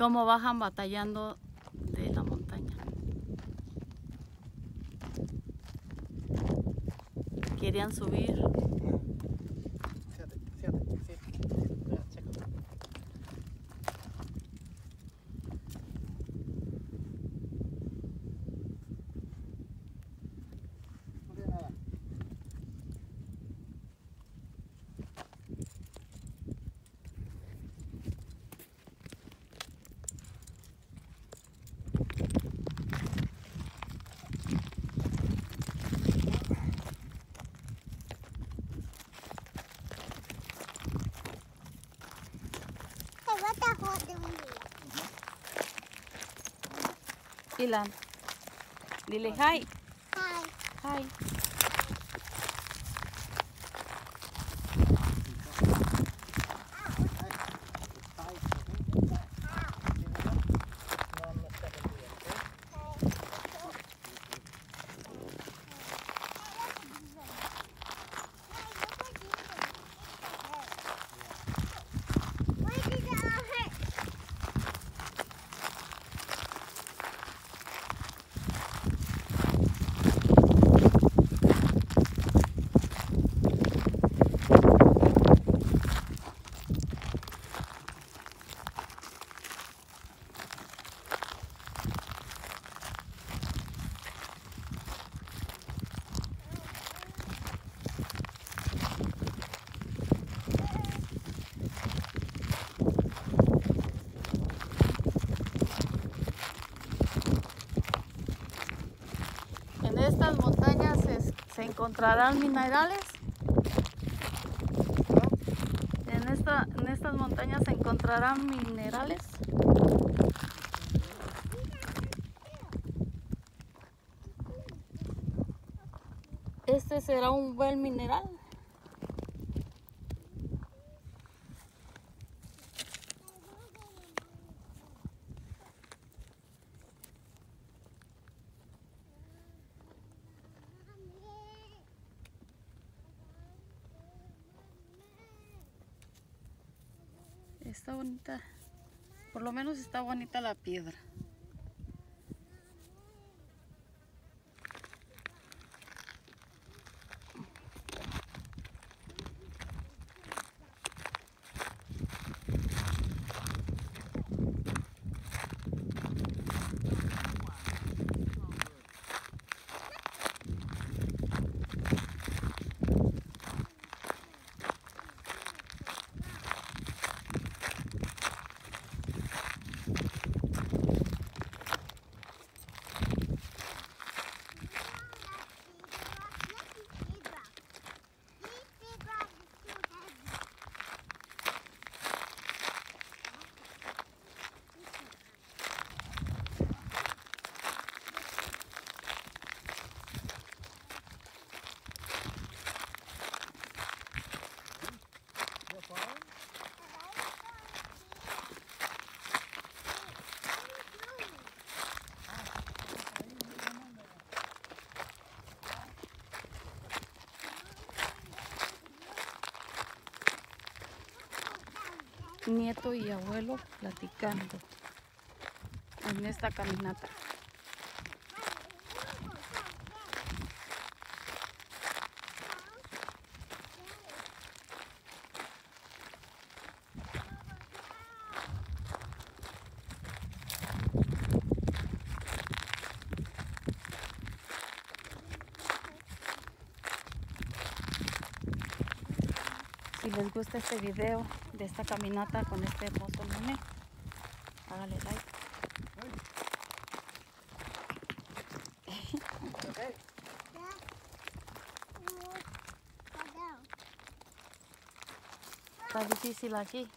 cómo bajan batallando de la montaña. Querían subir. Ilan. Dile hi. Hi. Hi. Se, encontrarán minerales. En, esta, en estas montañas se encontrarán minerales. Este será un buen mineral. Está bonita. Por lo menos está bonita la piedra. Nieto y abuelo platicando en esta caminata. Si les gusta este video de esta caminata con este hermoso nene, háganle like. Está difícil aquí.